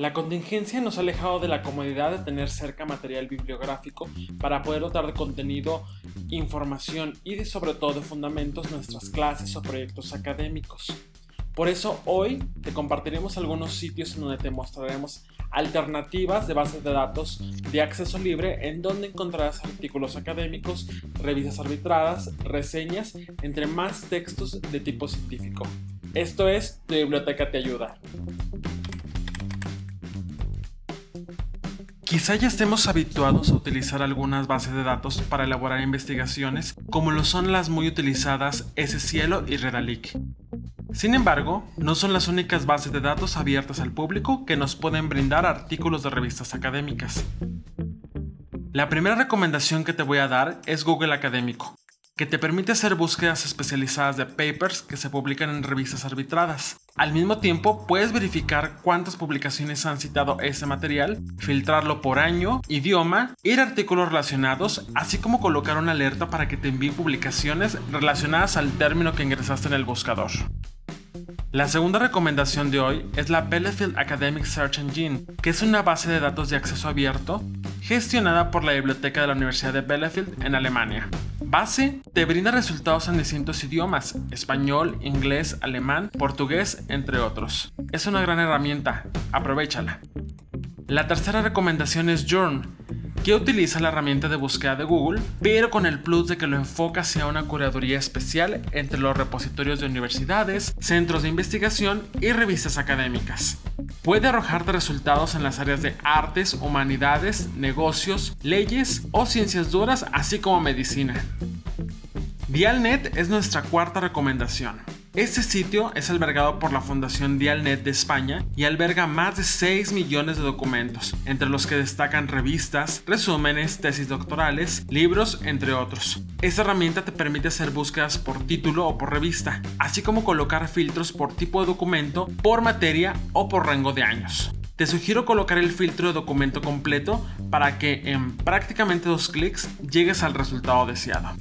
La contingencia nos ha alejado de la comodidad de tener cerca material bibliográfico para poder dotar de contenido, información y sobre todo de fundamentos nuestras clases o proyectos académicos. Por eso hoy te compartiremos algunos sitios en donde te mostraremos alternativas de bases de datos de acceso libre en donde encontrarás artículos académicos, revistas arbitradas, reseñas, entre más textos de tipo científico. Esto es Tu Biblioteca Te Ayuda. Quizá ya estemos habituados a utilizar algunas bases de datos para elaborar investigaciones, como lo son las muy utilizadas S-Cielo y Redalic. Sin embargo, no son las únicas bases de datos abiertas al público que nos pueden brindar artículos de revistas académicas. La primera recomendación que te voy a dar es Google Académico, que te permite hacer búsquedas especializadas de papers que se publican en revistas arbitradas. Al mismo tiempo, puedes verificar cuántas publicaciones han citado ese material, filtrarlo por año, idioma, ir a artículos relacionados, así como colocar una alerta para que te envíe publicaciones relacionadas al término que ingresaste en el buscador. La segunda recomendación de hoy es la Bielefeld Academic Search Engine, que es una base de datos de acceso abierto gestionada por la Biblioteca de la Universidad de Bielefeld en Alemania. Base te brinda resultados en distintos idiomas, español, inglés, alemán, portugués, entre otros. Es una gran herramienta, aprovechala. La tercera recomendación es Journ, que utiliza la herramienta de búsqueda de Google, pero con el plus de que lo enfoca hacia una curaduría especial entre los repositorios de universidades, centros de investigación y revistas académicas. Puede arrojarte resultados en las áreas de artes, humanidades, negocios, leyes o ciencias duras, así como medicina. Dialnet es nuestra cuarta recomendación. Este sitio es albergado por la Fundación Dialnet de España y alberga más de 6 millones de documentos, entre los que destacan revistas, resúmenes, tesis doctorales, libros, entre otros. Esta herramienta te permite hacer búsquedas por título o por revista, así como colocar filtros por tipo de documento, por materia o por rango de años. Te sugiero colocar el filtro de documento completo para que en prácticamente dos clics llegues al resultado deseado.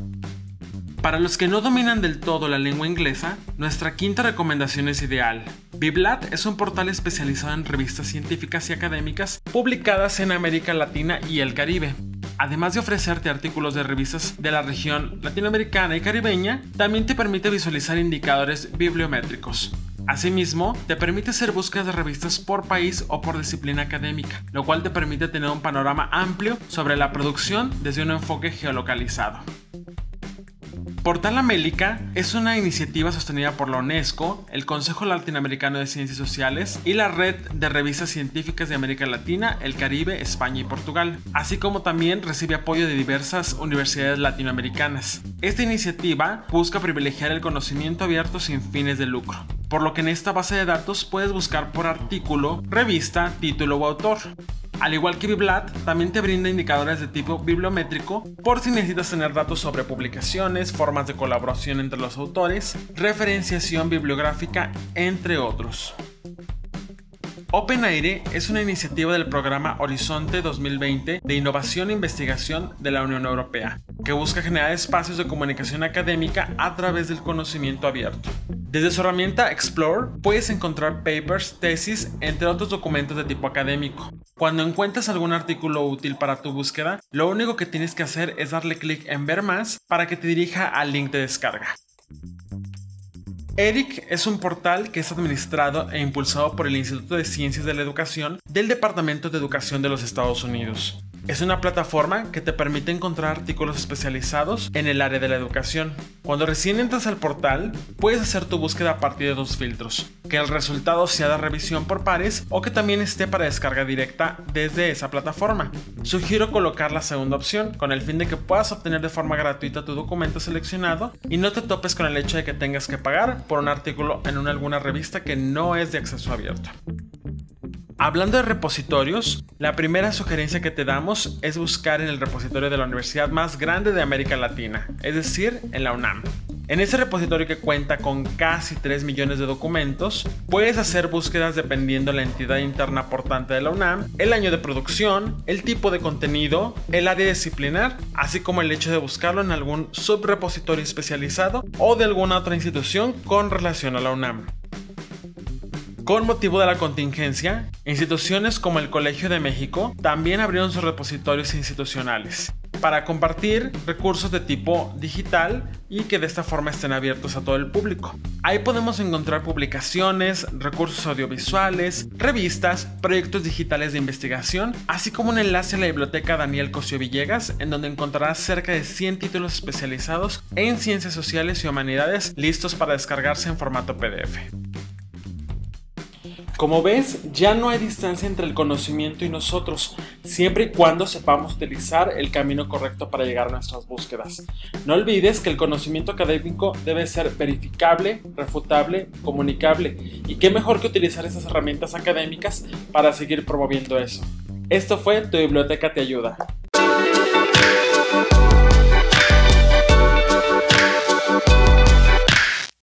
Para los que no dominan del todo la lengua inglesa, nuestra quinta recomendación es ideal. Biblat es un portal especializado en revistas científicas y académicas publicadas en América Latina y el Caribe. Además de ofrecerte artículos de revistas de la región latinoamericana y caribeña, también te permite visualizar indicadores bibliométricos. Asimismo, te permite hacer búsquedas de revistas por país o por disciplina académica, lo cual te permite tener un panorama amplio sobre la producción desde un enfoque geolocalizado. Portal América es una iniciativa sostenida por la UNESCO, el Consejo Latinoamericano de Ciencias Sociales y la Red de Revistas Científicas de América Latina, el Caribe, España y Portugal, así como también recibe apoyo de diversas universidades latinoamericanas. Esta iniciativa busca privilegiar el conocimiento abierto sin fines de lucro, por lo que en esta base de datos puedes buscar por artículo, revista, título o autor. Al igual que Biblat, también te brinda indicadores de tipo bibliométrico por si necesitas tener datos sobre publicaciones, formas de colaboración entre los autores, referenciación bibliográfica, entre otros. OpenAire es una iniciativa del programa Horizonte 2020 de Innovación e Investigación de la Unión Europea, que busca generar espacios de comunicación académica a través del conocimiento abierto. Desde su herramienta Explore puedes encontrar papers, tesis, entre otros documentos de tipo académico. Cuando encuentres algún artículo útil para tu búsqueda, lo único que tienes que hacer es darle clic en ver más para que te dirija al link de descarga. ERIC es un portal que es administrado e impulsado por el Instituto de Ciencias de la Educación del Departamento de Educación de los Estados Unidos. Es una plataforma que te permite encontrar artículos especializados en el área de la educación. Cuando recién entras al portal, puedes hacer tu búsqueda a partir de dos filtros, que el resultado sea de revisión por pares o que también esté para descarga directa desde esa plataforma. Sugiero colocar la segunda opción, con el fin de que puedas obtener de forma gratuita tu documento seleccionado y no te topes con el hecho de que tengas que pagar por un artículo en una, alguna revista que no es de acceso abierto. Hablando de repositorios, la primera sugerencia que te damos es buscar en el repositorio de la universidad más grande de América Latina, es decir, en la UNAM. En ese repositorio que cuenta con casi 3 millones de documentos, puedes hacer búsquedas dependiendo la entidad interna portante de la UNAM, el año de producción, el tipo de contenido, el área disciplinar, así como el hecho de buscarlo en algún subrepositorio especializado o de alguna otra institución con relación a la UNAM. Con motivo de la contingencia, instituciones como el Colegio de México también abrieron sus repositorios institucionales para compartir recursos de tipo digital y que de esta forma estén abiertos a todo el público. Ahí podemos encontrar publicaciones, recursos audiovisuales, revistas, proyectos digitales de investigación, así como un enlace a la biblioteca Daniel Cosio Villegas, en donde encontrarás cerca de 100 títulos especializados en ciencias sociales y humanidades listos para descargarse en formato PDF. Como ves, ya no hay distancia entre el conocimiento y nosotros, siempre y cuando sepamos utilizar el camino correcto para llegar a nuestras búsquedas. No olvides que el conocimiento académico debe ser verificable, refutable, comunicable, y qué mejor que utilizar esas herramientas académicas para seguir promoviendo eso. Esto fue Tu Biblioteca Te Ayuda.